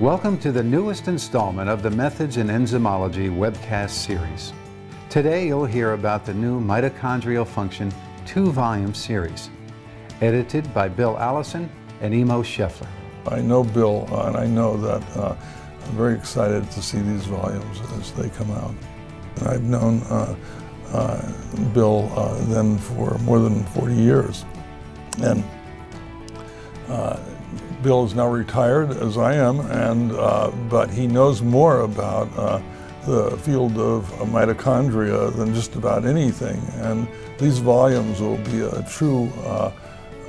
Welcome to the newest installment of the Methods in Enzymology webcast series. Today you'll hear about the new mitochondrial function two-volume series, edited by Bill Allison and Immo Scheffler. I know Bill uh, and I know that uh, I'm very excited to see these volumes as they come out. I've known uh, uh Bill uh, then for more than 40 years. And uh, Bill is now retired, as I am, and uh, but he knows more about uh, the field of mitochondria than just about anything. And these volumes will be a true uh,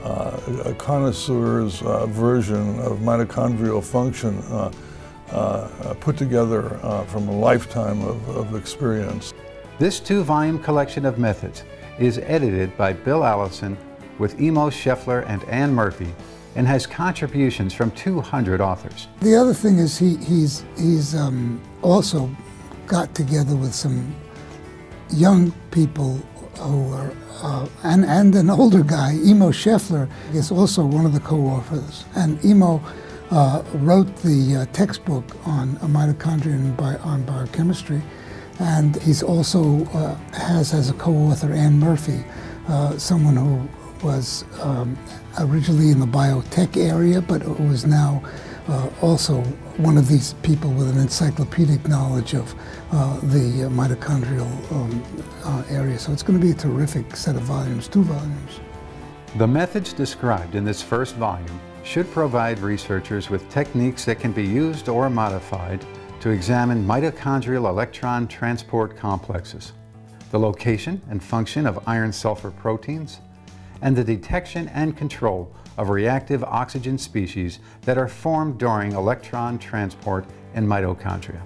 uh a connoisseur's uh, version of mitochondrial function uh, put together from a lifetime of, of experience. This two-volume collection of methods is edited by Bill Allison with Immo Scheffler and Anne Murphy and has contributions from 200 authors. The other thing is he, he's, he's um, also got together with some young people who are, uh, and, and an older guy, Immo Scheffler, is also one of the co-authors. And Immo uh, wrote the uh, textbook on mitochondria and on biochemistry. And he's also uh, has as a co-author Anne Murphy, uh, someone who was um, originally in the biotech area, but was now uh, also one of these people with an encyclopedic knowledge of uh, the mitochondrial um, uh, area. So it's going to be a terrific set of volumes, two volumes. The methods described in this first volume should provide researchers with techniques that can be used or modified to examine mitochondrial electron transport complexes, the location and function of iron-sulfur proteins, and the detection and control of reactive oxygen species that are formed during electron transport in mitochondria.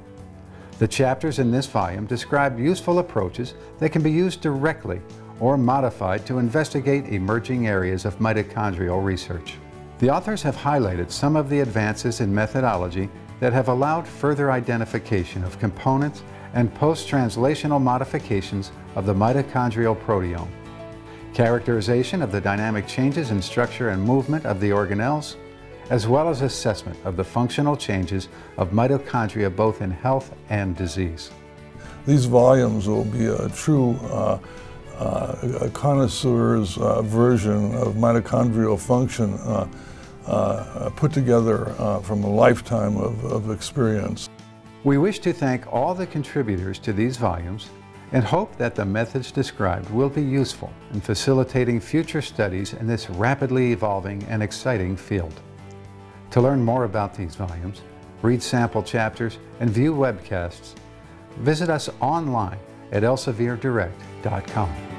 The chapters in this volume describe useful approaches that can be used directly or modified to investigate emerging areas of mitochondrial research. The authors have highlighted some of the advances in methodology that have allowed further identification of components and post-translational modifications of the mitochondrial proteome characterization of the dynamic changes in structure and movement of the organelles, as well as assessment of the functional changes of mitochondria both in health and disease. These volumes will be a true uh, uh, a connoisseur's uh, version of mitochondrial function uh, uh, put together uh, from a lifetime of, of experience. We wish to thank all the contributors to these volumes and hope that the methods described will be useful in facilitating future studies in this rapidly evolving and exciting field. To learn more about these volumes, read sample chapters, and view webcasts, visit us online at elsevierdirect.com.